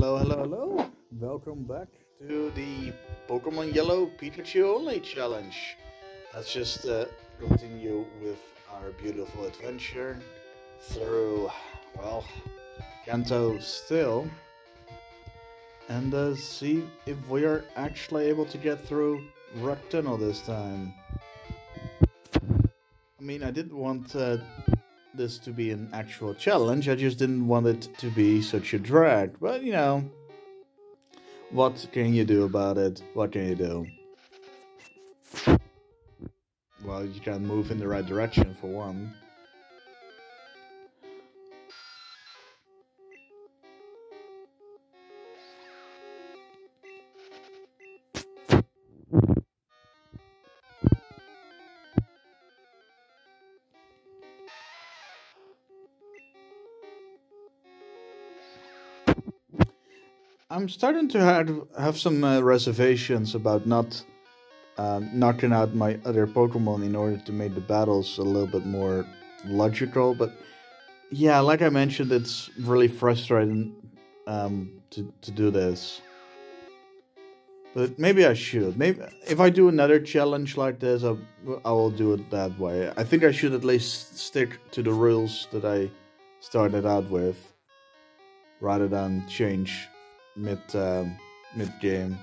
Hello, hello, hello. Welcome back to the Pokemon Yellow Pikachu Only Challenge. Let's just uh, continue with our beautiful adventure through, well, Kanto still. And uh, see if we are actually able to get through Rock Tunnel this time. I mean, I didn't want uh, this to be an actual challenge. I just didn't want it to be such a drag. But you know, what can you do about it? What can you do? Well, you can move in the right direction for one. I'm starting to have, have some uh, reservations about not uh, knocking out my other Pokemon in order to make the battles a little bit more logical. But yeah, like I mentioned, it's really frustrating um, to to do this. But maybe I should. Maybe if I do another challenge like this, I, I will do it that way. I think I should at least stick to the rules that I started out with, rather than change mid um, mid game.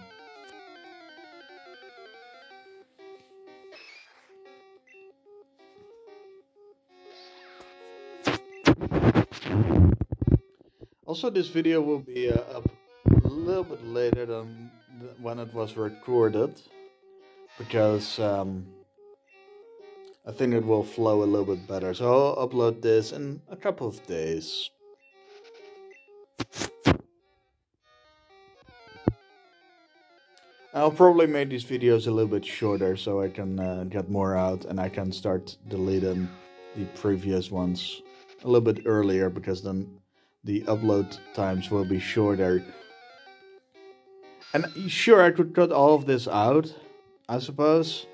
Also, this video will be uh, up a little bit later than when it was recorded because um, I think it will flow a little bit better. So I'll upload this in a couple of days. I'll probably make these videos a little bit shorter so I can uh, get more out and I can start deleting the previous ones a little bit earlier because then the upload times will be shorter. And sure, I could cut all of this out, I suppose,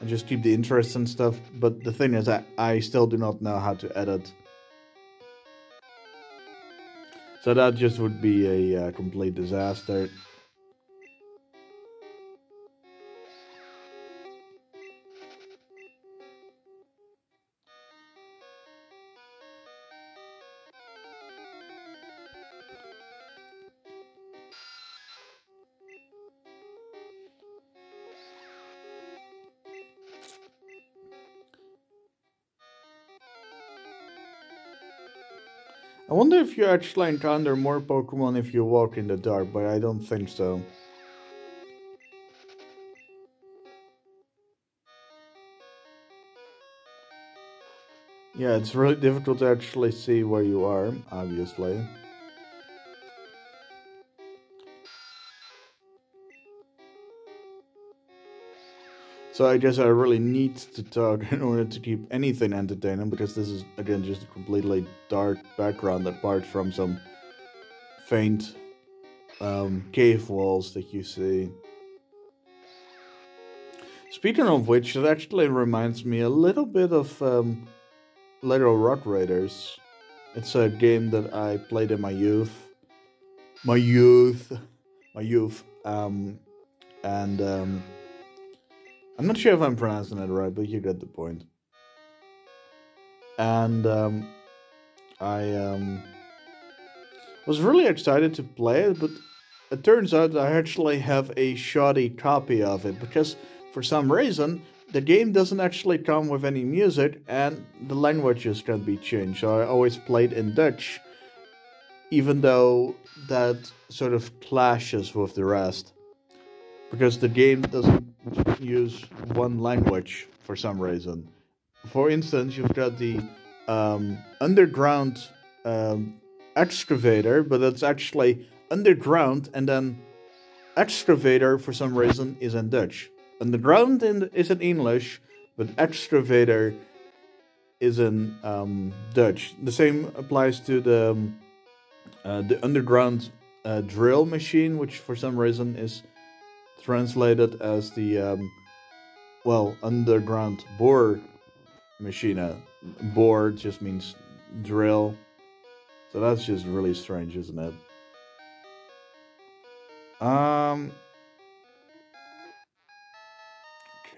and just keep the interest and stuff, but the thing is, I, I still do not know how to edit. So that just would be a uh, complete disaster. I wonder if you actually encounter more Pokemon if you walk in the dark, but I don't think so. Yeah, it's really difficult to actually see where you are, obviously. So I guess I really need to talk in order to keep anything entertaining because this is again just a completely dark background apart from some faint um, cave walls that you see. Speaking of which, it actually reminds me a little bit of um, Lego Rock Raiders. It's a game that I played in my youth. My youth. My youth. Um, and um, I'm not sure if I'm pronouncing it right, but you get the point. And um, I um, was really excited to play it, but it turns out I actually have a shoddy copy of it because for some reason the game doesn't actually come with any music and the languages can be changed. So I always played in Dutch, even though that sort of clashes with the rest because the game doesn't use one language for some reason. For instance, you've got the um, underground um, excavator, but it's actually underground, and then excavator for some reason is in Dutch. Underground in, is in English, but excavator is in um, Dutch. The same applies to the um, uh, the underground uh, drill machine, which for some reason is translated as the um, well underground bore machine. Bore just means drill, so that's just really strange, isn't it? Um.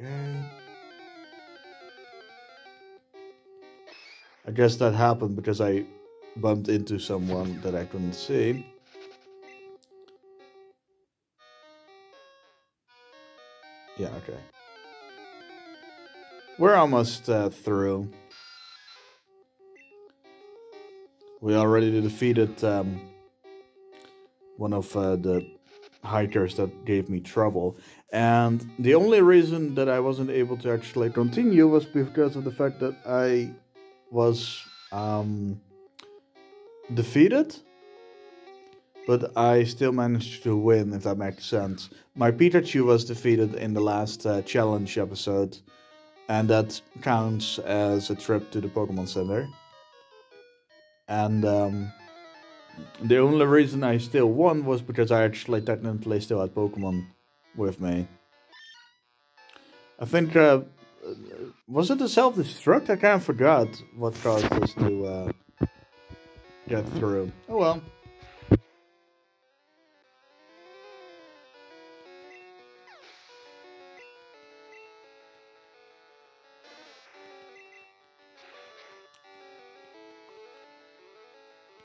Okay. I guess that happened because I bumped into someone that I couldn't see. Yeah, okay. We're almost uh, through. We already defeated um, one of uh, the hikers that gave me trouble. And the only reason that I wasn't able to actually continue was because of the fact that I was um, defeated. But I still managed to win, if that makes sense. My Pikachu was defeated in the last uh, challenge episode, and that counts as a trip to the Pokemon Center. And um, the only reason I still won was because I actually technically still had Pokemon with me. I think, uh, was it a self-destruct? I kind of forgot what caused us to uh, get through. Oh well.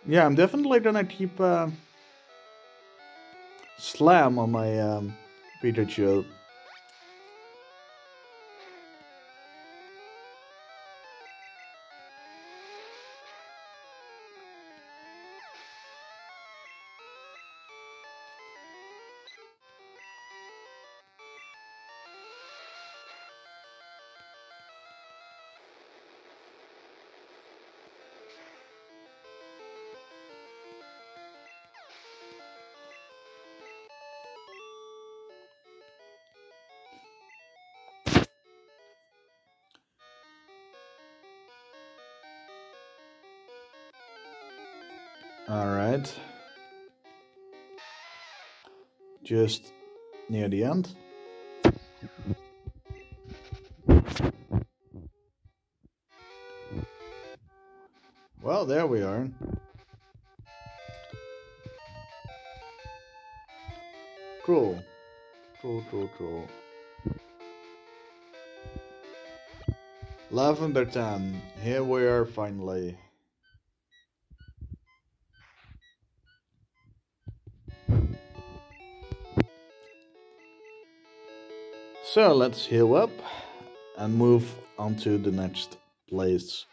Yeah, I'm definitely gonna keep uh, Slam on my um, Pikachu. All right. Just near the end. Well, there we are. Cool. Cool, cool, cool. Lavender Town. Here we are finally. So let's heal up and move on to the next place.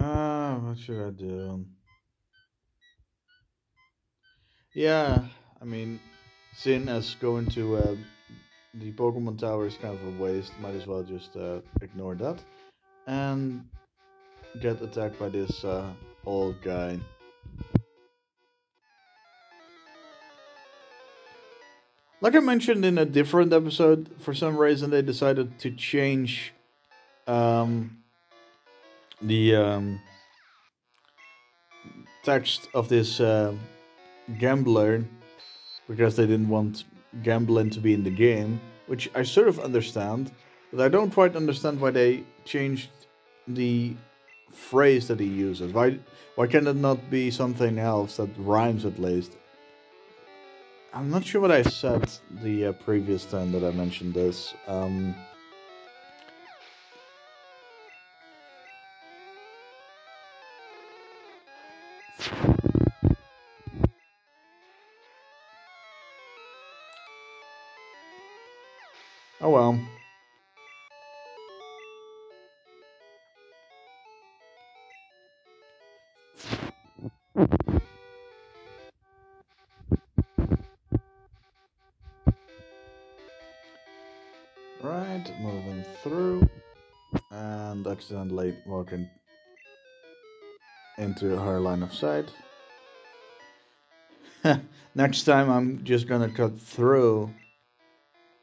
Ah, what should I do? Yeah, I mean, seeing as going to uh, the Pokemon Tower is kind of a waste, might as well just uh, ignore that. And get attacked by this uh, old guy. Like I mentioned in a different episode, for some reason they decided to change um, the um, text of this uh, gambler because they didn't want gambling to be in the game, which I sort of understand, but I don't quite understand why they changed the phrase that he uses. Why why can it not be something else that rhymes at least? I'm not sure what I said the uh, previous time that I mentioned this. Um, accidentally walking into her line of sight. Next time I'm just gonna cut through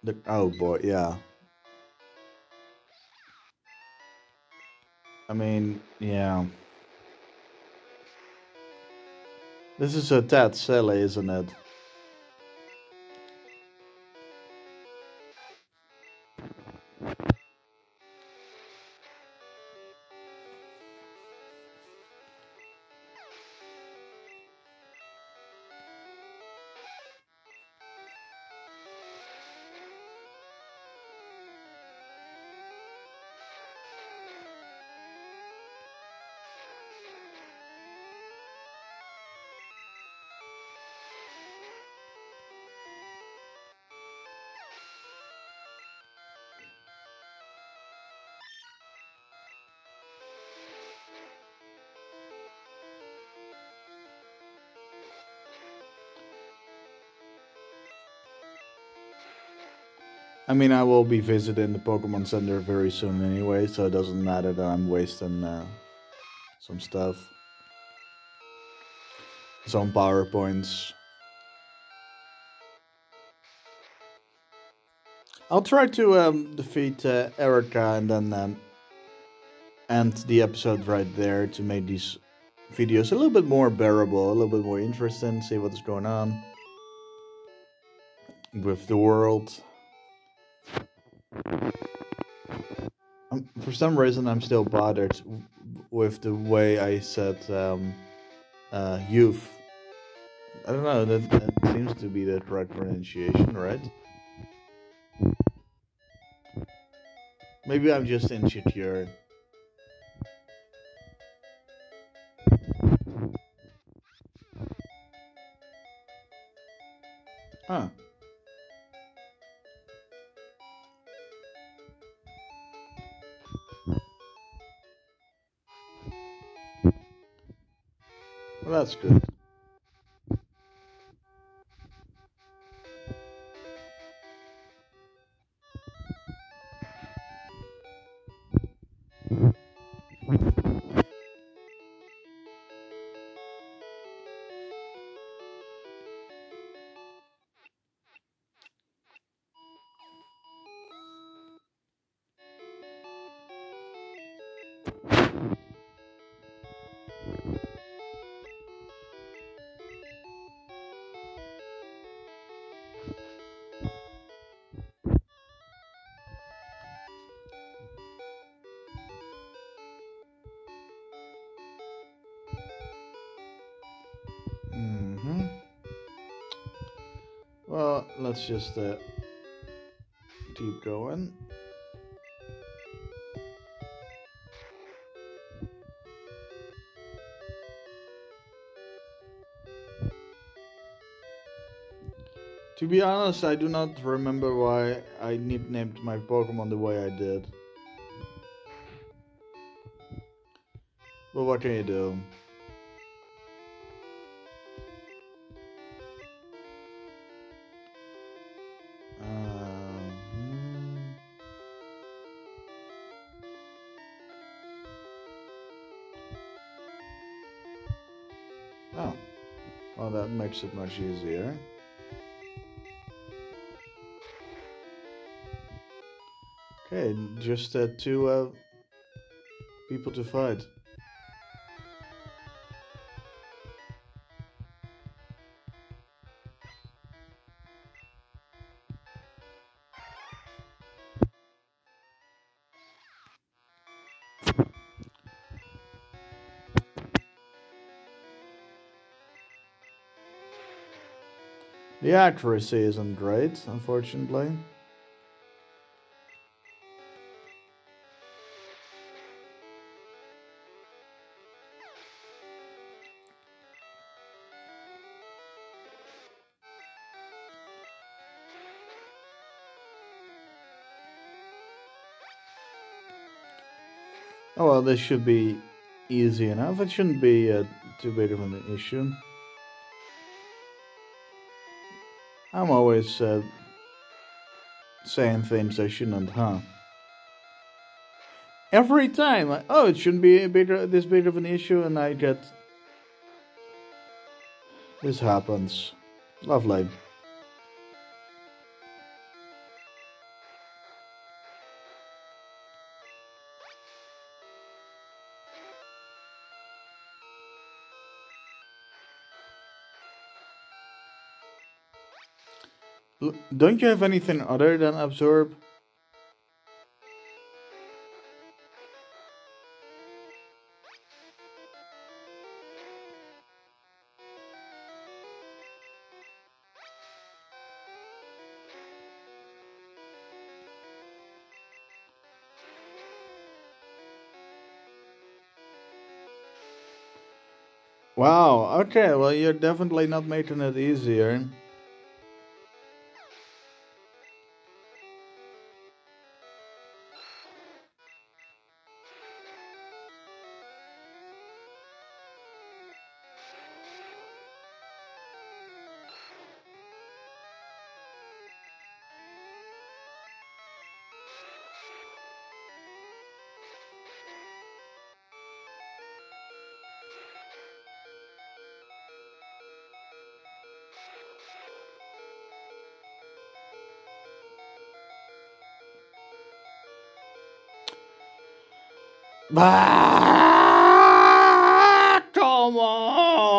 the oh boy, yeah. I mean, yeah. This is a tad silly, isn't it? I mean, I will be visiting the Pokemon Center very soon anyway, so it doesn't matter that I'm wasting uh, some stuff. Some PowerPoints. I'll try to um, defeat uh, Erika and then um, end the episode right there to make these videos a little bit more bearable, a little bit more interesting, see what's going on with the world. Um, for some reason, I'm still bothered with the way I said um, uh, youth. I don't know, that, that seems to be the correct pronunciation, right? Maybe I'm just insecure. That's good. Hmm Well, let's just uh, keep going. To be honest, I do not remember why I nicknamed my Pokemon the way I did. But what can you do? Oh, well, that makes it much easier. Okay, just uh, two uh, people to fight. The accuracy isn't great, unfortunately. Oh well, this should be easy enough. It shouldn't be uh, too big of an issue. I'm always uh, saying things I shouldn't, huh? Every time, like, oh, it shouldn't be a big, this big of an issue, and I get this happens. Lovely. L- Don't you have anything other than absorb? Wow, okay, well, you're definitely not making it easier. Ah, come on!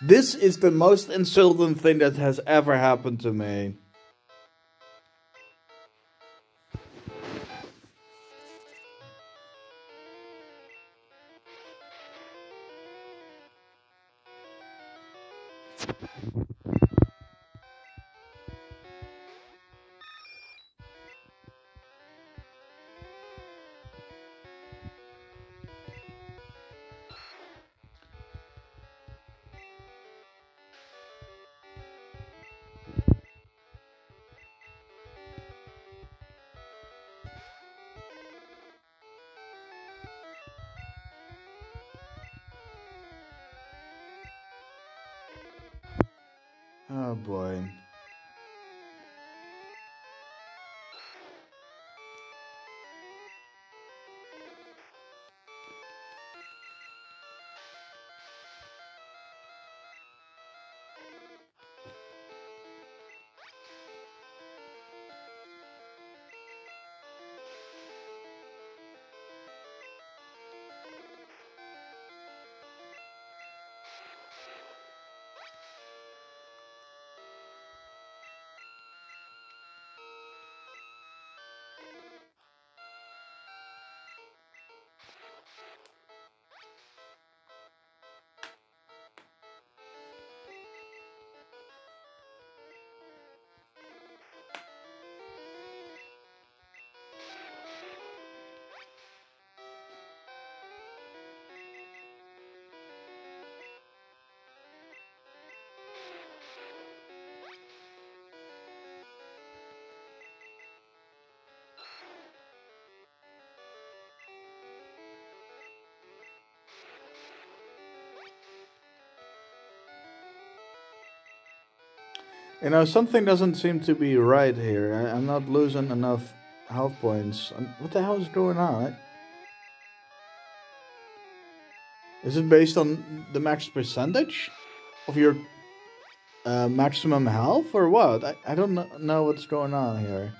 This is the most insulting thing that has ever happened to me. Oh boy. You know, something doesn't seem to be right here. I, am not losing enough health points. Um, what the hell is going on? Is it based on the max percentage of your uh, maximum health or what? I, I don't know what's going on here.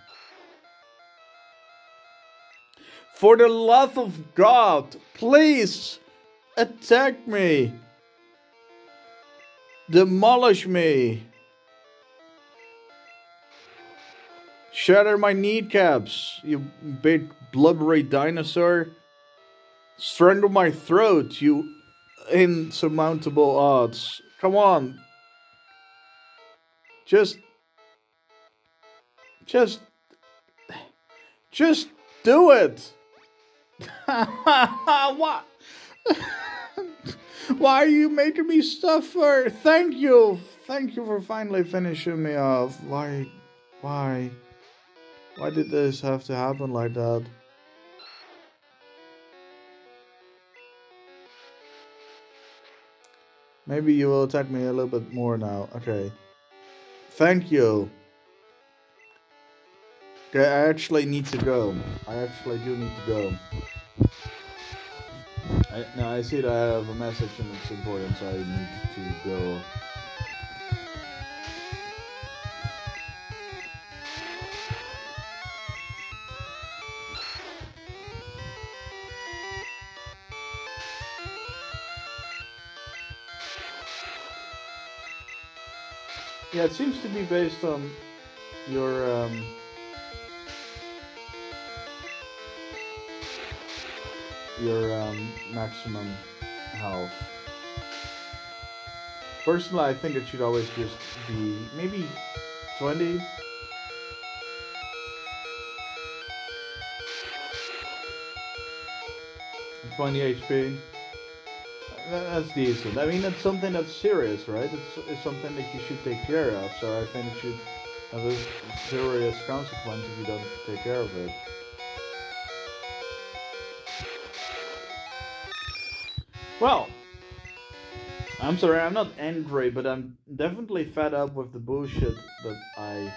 For the love of God, please attack me. Demolish me. Shatter my kneecaps, you big blubbery dinosaur. Strangle my throat, you insurmountable odds. Come on. Just. Just. Just do it! what? Why are you making me suffer? Thank you! Thank you for finally finishing me off. Why? Why? Why did this have to happen like that? Maybe you will attack me a little bit more now. Okay. Thank you. Okay, I actually need to go. I actually do need to go. I, now I see that I have a message and it's important, so I need to go. Yeah, it seems to be based on your um, your um, maximum health. Personally, I think it should always just be maybe 20. Twenty HP. That's decent. I mean, it's something that's serious, right? It's, it's something that you should take care of. So I think it should have a serious consequence if you don't take care of it. Well, I'm sorry, I'm not angry, but I'm definitely fed up with the bullshit that I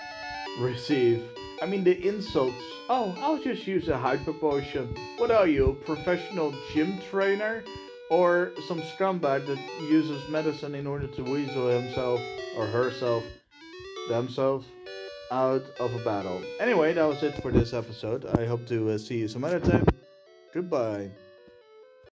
receive. I mean, the insults. Oh, I'll just use a hyper potion. What are you, a professional gym trainer? Or some scumbag that uses medicine in order to weasel himself or herself, themselves, out of a battle. Anyway, that was it for this episode. I hope to uh, see you some other time. Goodbye.